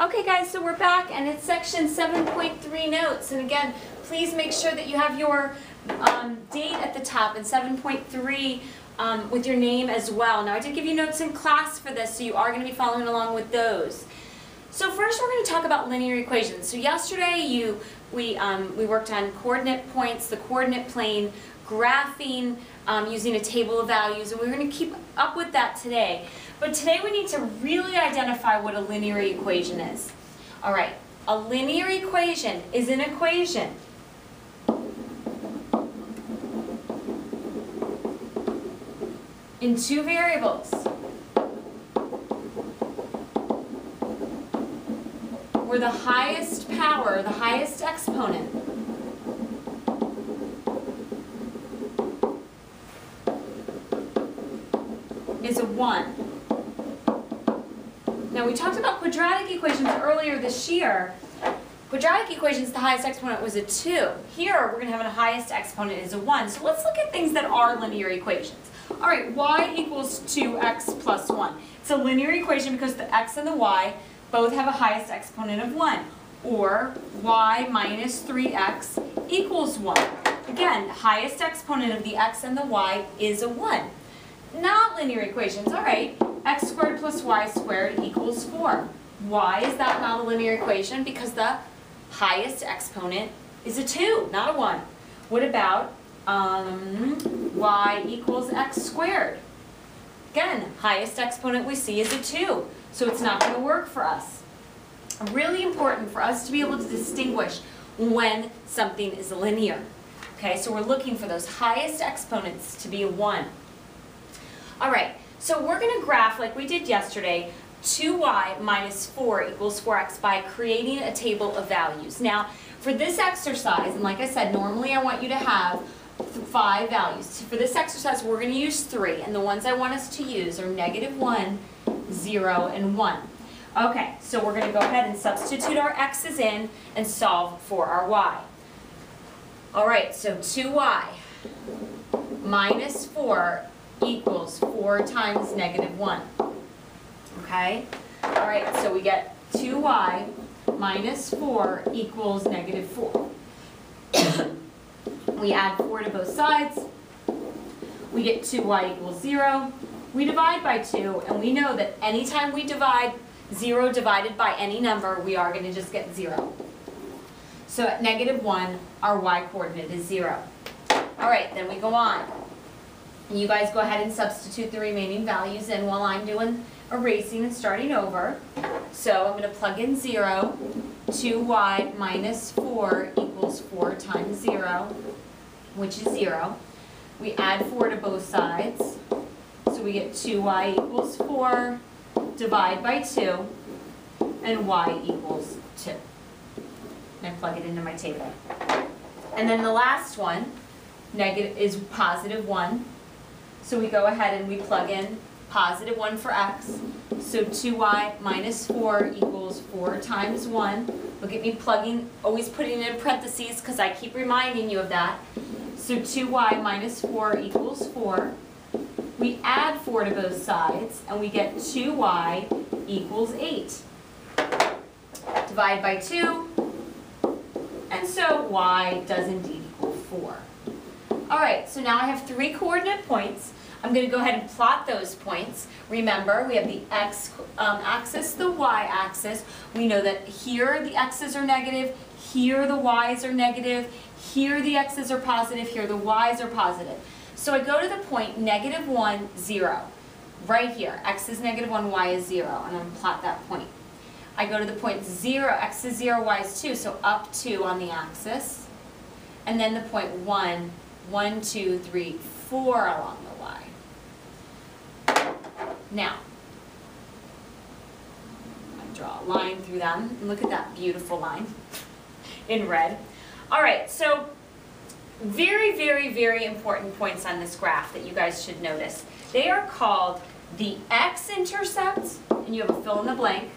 Okay guys, so we're back and it's section 7.3 notes. And again, please make sure that you have your um, date at the top and 7.3 um, with your name as well. Now I did give you notes in class for this, so you are going to be following along with those. So first we're going to talk about linear equations. So yesterday you we, um, we worked on coordinate points, the coordinate plane, graphing um, using a table of values, and we're going to keep up with that today. But today we need to really identify what a linear equation is. All right, a linear equation is an equation in two variables. Where the highest power, the highest exponent, is a 1. Now we talked about quadratic equations earlier this year. Quadratic equations, the highest exponent was a 2. Here, we're going to have a highest exponent is a 1. So let's look at things that are linear equations. All right, y equals 2x plus 1. It's a linear equation because the x and the y both have a highest exponent of 1. Or y minus 3x equals 1. Again, highest exponent of the x and the y is a 1. Not linear equations, all right. x squared plus y squared equals 4. Why is that not a linear equation? Because the highest exponent is a 2, not a 1. What about um, y equals x squared? Again, highest exponent we see is a 2, so it's not going to work for us. Really important for us to be able to distinguish when something is linear. Okay, so we're looking for those highest exponents to be a 1. All right, so we're going to graph like we did yesterday 2y minus 4 equals 4x by creating a table of values. Now, for this exercise, and like I said, normally I want you to have five values. So For this exercise, we're going to use three, and the ones I want us to use are negative 1, 0, and 1. Okay, so we're going to go ahead and substitute our x's in and solve for our y. All right, so 2y minus 4 equals 4 times negative 1. Okay? All right, so we get 2y minus 4 equals negative 4. we add 4 to both sides. We get 2y equals 0. We divide by 2, and we know that anytime we divide 0 divided by any number, we are going to just get 0. So at negative 1, our y coordinate is 0. All right, then we go on. And you guys go ahead and substitute the remaining values in while I'm doing erasing and starting over. So I'm going to plug in 0. 2y minus 4 equals 4 times 0, which is 0. We add 4 to both sides. So we get 2y equals 4, divide by 2, and y equals 2. And I plug it into my table. And then the last one negative is positive 1. So we go ahead and we plug in positive 1 for x. So 2y minus 4 equals 4 times 1. Look at me plugging, always putting in parentheses because I keep reminding you of that. So 2y minus 4 equals 4. We add 4 to both sides and we get 2y equals 8. Divide by 2, and so y does indeed equal 4. All right, so now I have three coordinate points. I'm going to go ahead and plot those points. Remember, we have the x um, axis, the y axis. We know that here the x's are negative, here the y's are negative, here the x's are positive, here the y's are positive. So I go to the point negative 1, 0. Right here, x is negative 1, y is 0, and I'm going to plot that point. I go to the point 0, x is 0, y is 2, so up 2 on the axis. And then the point 1, 1, 2, 3, 4 along the y. Now, I draw a line through them. Look at that beautiful line in red. All right, so very, very, very important points on this graph that you guys should notice. They are called the x-intercept, and you have a fill in the blank,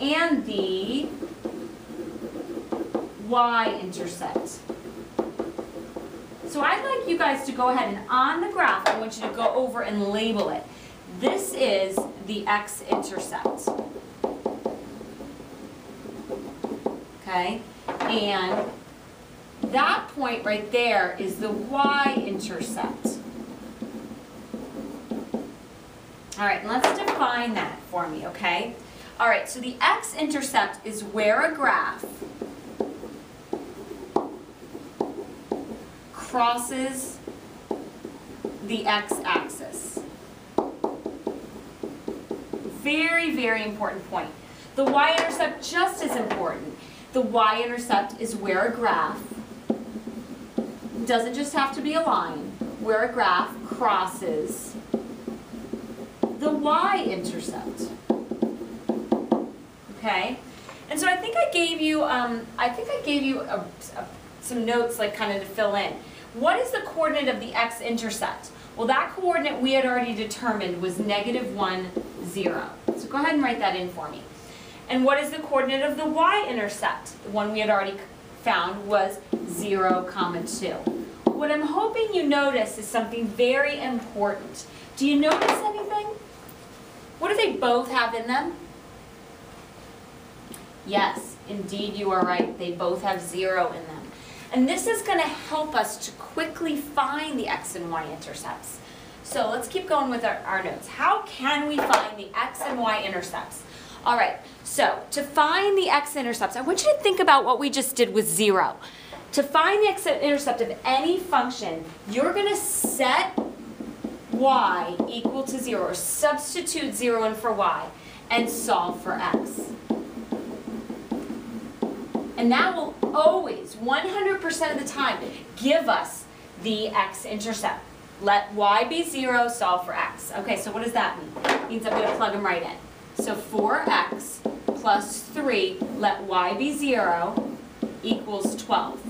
and the y-intercept. So I'd like you guys to go ahead and on the graph, I want you to go over and label it. This is the x-intercept. okay? And that point right there is the y-intercept. All right, let's define that for me, okay? All right, so the x-intercept is where a graph crosses the x-axis. Very, very important point. The y-intercept just as important. The y-intercept is where a graph doesn't just have to be a line, where a graph crosses the y-intercept. Okay? And so I think I gave you, um, I think I gave you a, a, some notes like kind of to fill in. What is the coordinate of the x-intercept? Well, that coordinate we had already determined was negative 1, 0. So go ahead and write that in for me. And what is the coordinate of the y-intercept? The one we had already found was 0, comma 2. What I'm hoping you notice is something very important. Do you notice anything? What do they both have in them? Yes, indeed you are right. They both have 0 in them. And this is going to help us to quickly find the x and y intercepts. So let's keep going with our, our notes. How can we find the x and y intercepts? All right, so to find the x-intercepts, I want you to think about what we just did with zero. To find the x-intercept of any function, you're going to set y equal to zero, or substitute zero in for y, and solve for x. And that will always, 100% of the time, give us the x-intercept. Let y be 0, solve for x. Okay, so what does that mean? It means I'm going to plug them right in. So 4x plus 3, let y be 0, equals 12.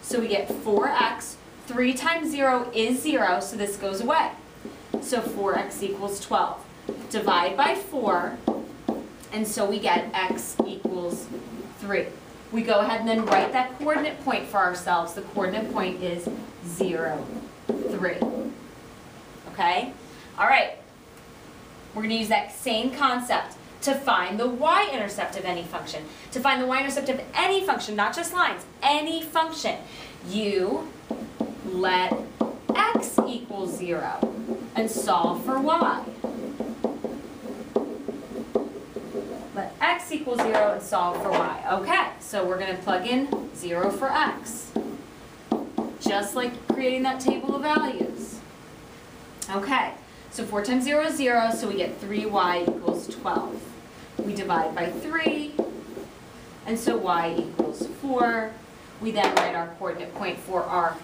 So we get 4x, 3 times 0 is 0, so this goes away. So 4x equals 12. Divide by 4, and so we get x equals 3 we go ahead and then write that coordinate point for ourselves. The coordinate point is 0, 3. Okay? All right. We're going to use that same concept to find the y-intercept of any function. To find the y-intercept of any function, not just lines, any function. You let x equal 0 and solve for y. let x equal 0 and solve for y. Okay, so we're going to plug in 0 for x. Just like creating that table of values. Okay, so 4 times 0 is 0, so we get 3y equals 12. We divide by 3, and so y equals 4. We then write our coordinate point for our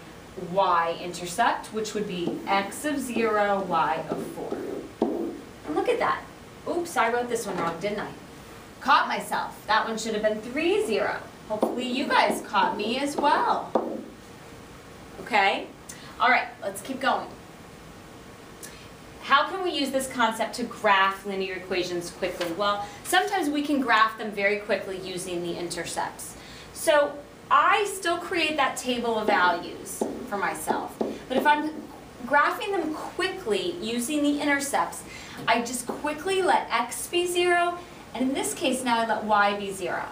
y-intercept, which would be x of 0, y of 4. And look at that. Oops, I wrote this one wrong, didn't I? Caught myself. That one should have been 3-0. Hopefully you guys caught me as well. Okay? All right, let's keep going. How can we use this concept to graph linear equations quickly? Well, sometimes we can graph them very quickly using the intercepts. So I still create that table of values for myself. But if I'm graphing them quickly using the intercepts, I just quickly let x be 0 and in this case, now I let y be 0.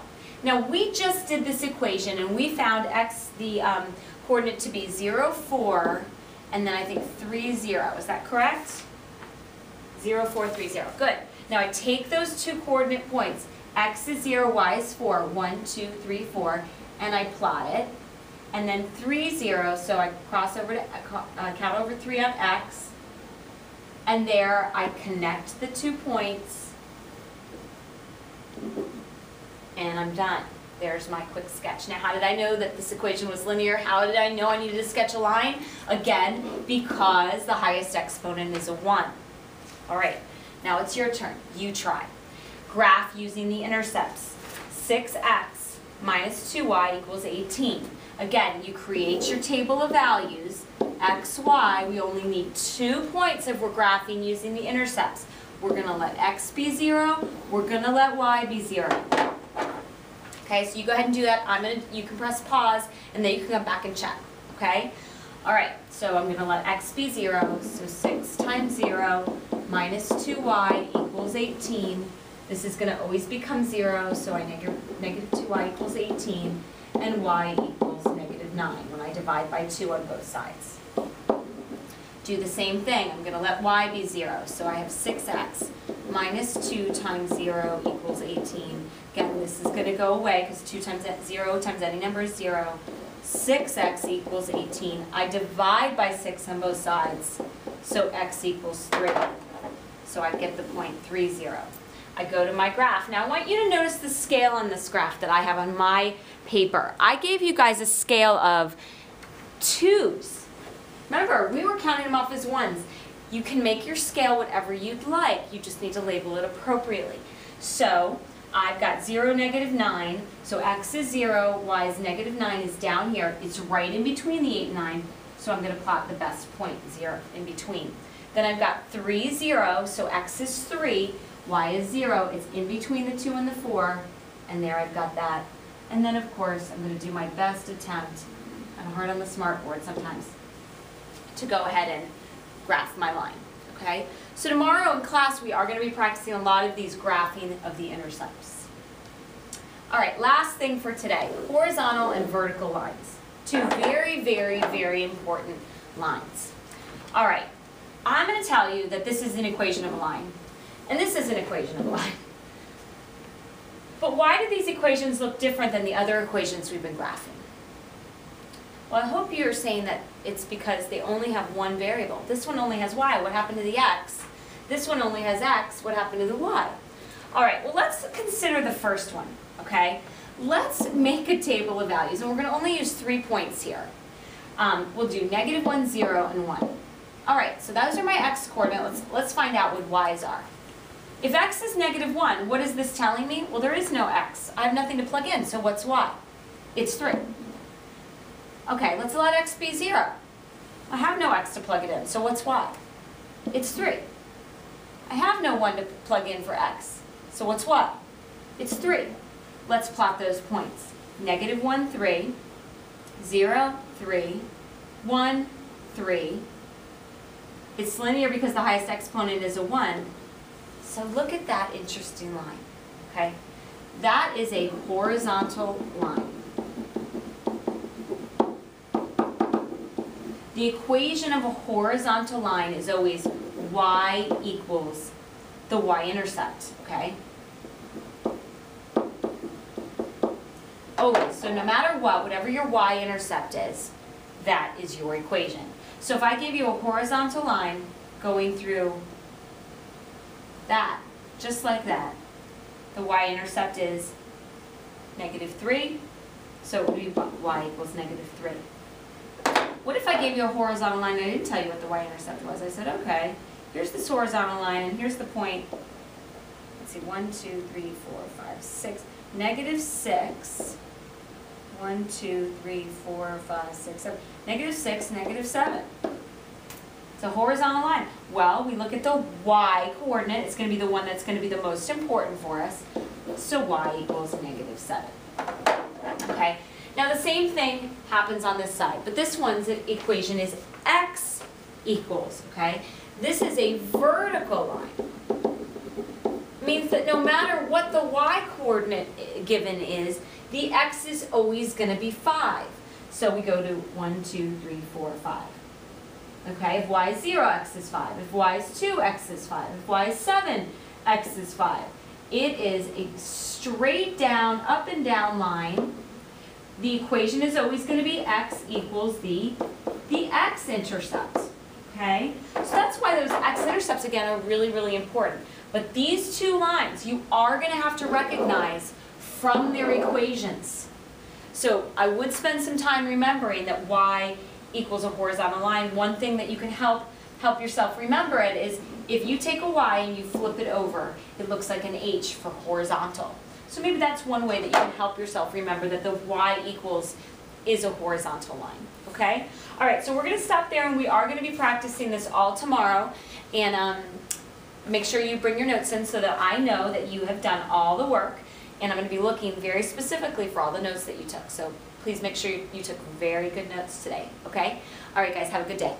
Now we just did this equation and we found x, the um, coordinate to be 0, 4, and then I think 3, 0. Is that correct? 0, 4, 3, 0. Good. Now I take those two coordinate points, x is 0, y is 4, 1, 2, 3, 4, and I plot it. And then 3, 0, so I cross over to, uh, count over 3 on x. And there I connect the two points and I'm done. There's my quick sketch. Now, how did I know that this equation was linear? How did I know I needed to sketch a line? Again, because the highest exponent is a 1. All right, now it's your turn. You try. Graph using the intercepts. 6x minus 2y equals 18. Again, you create your table of values. x, y, we only need two points if we're graphing using the intercepts. We're going to let x be 0. We're going to let y be 0. Okay, so you go ahead and do that. I'm gonna, you can press pause, and then you can come back and check. Okay? All right, so I'm going to let x be 0. So 6 times 0 minus 2y equals 18. This is gonna always become zero, so I negative, negative two y equals eighteen, and y equals negative nine when I divide by two on both sides. Do the same thing, I'm gonna let y be zero, so I have six x minus two times zero equals eighteen. Again, this is gonna go away, because two times zero times any number is zero. Six x equals eighteen, I divide by six on both sides, so x equals three. So I get the point three zero. I go to my graph. Now I want you to notice the scale on this graph that I have on my paper. I gave you guys a scale of twos. Remember, we were counting them off as ones. You can make your scale whatever you'd like. You just need to label it appropriately. So I've got 0, negative 9. So x is 0, y is negative 9 is down here. It's right in between the 8 and 9. So I'm going to plot the best point, 0, in between. Then I've got 3, 0, so x is 3, y is 0. It's in between the 2 and the 4, and there I've got that. And then, of course, I'm going to do my best attempt, I'm hard on the smartboard sometimes, to go ahead and graph my line, okay? So tomorrow in class, we are going to be practicing a lot of these graphing of the intercepts. All right, last thing for today, horizontal and vertical lines. Two very, very, very important lines. All right, I'm going to tell you that this is an equation of a line, and this is an equation of a line. But why do these equations look different than the other equations we've been graphing? Well, I hope you're saying that it's because they only have one variable. This one only has y, what happened to the x? This one only has x, what happened to the y? All right, well, let's consider the first one, okay? Let's make a table of values, and we're going to only use three points here. Um, we'll do negative 1, 0, and 1. All right, so those are my x coordinates. Let's, let's find out what y's are. If x is negative 1, what is this telling me? Well, there is no x. I have nothing to plug in, so what's y? It's 3. Okay, let's let x be 0. I have no x to plug it in, so what's y? It's 3. I have no 1 to plug in for x, so what's y? It's 3. Let's plot those points. Negative 1, 3, 0, 3, 1, 3, it's linear because the highest exponent is a 1. So look at that interesting line, okay? That is a horizontal line. The equation of a horizontal line is always y equals the y-intercept, okay? Always, so no matter what, whatever your y-intercept is, that is your equation. So if I give you a horizontal line going through that, just like that, the y-intercept is negative 3, so it would be y equals negative 3. What if I gave you a horizontal line and I didn't tell you what the y-intercept was? I said, okay, here's this horizontal line and here's the point, let's see, 1, 2, 3, 4, 5, 6, negative 6, one, two, three, four, five, six, seven. Negative six, negative seven. It's a horizontal line. Well, we look at the y coordinate. It's going to be the one that's going to be the most important for us. So y equals negative seven. Okay. Now the same thing happens on this side, but this one's equation is x equals, okay? This is a vertical line. means that no matter what the y coordinate given is, the x is always going to be 5. So we go to 1, 2, 3, 4, 5. Okay, if y is 0, x is 5. If y is 2, x is 5. If y is 7, x is 5. It is a straight down, up and down line. The equation is always going to be x equals the, the x-intercept. Okay, so that's why those x-intercepts, again, are really, really important. But these two lines, you are going to have to recognize from their equations. So I would spend some time remembering that y equals a horizontal line. One thing that you can help help yourself remember it is if you take a y and you flip it over, it looks like an h for horizontal. So maybe that's one way that you can help yourself remember that the y equals is a horizontal line, okay? All right, so we're gonna stop there and we are gonna be practicing this all tomorrow. And um, make sure you bring your notes in so that I know that you have done all the work and I'm going to be looking very specifically for all the notes that you took. So please make sure you took very good notes today, okay? All right, guys, have a good day.